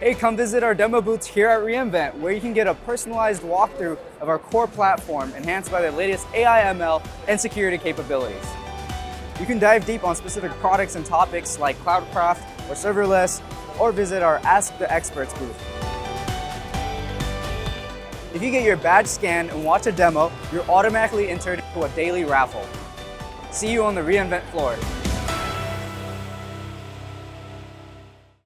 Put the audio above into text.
Hey, come visit our demo booths here at reInvent, where you can get a personalized walkthrough of our core platform enhanced by the latest AI, ML, and security capabilities. You can dive deep on specific products and topics like Cloudcraft or serverless, or visit our Ask the Experts booth. If you get your badge scanned and watch a demo, you're automatically entered into a daily raffle. See you on the reInvent floor.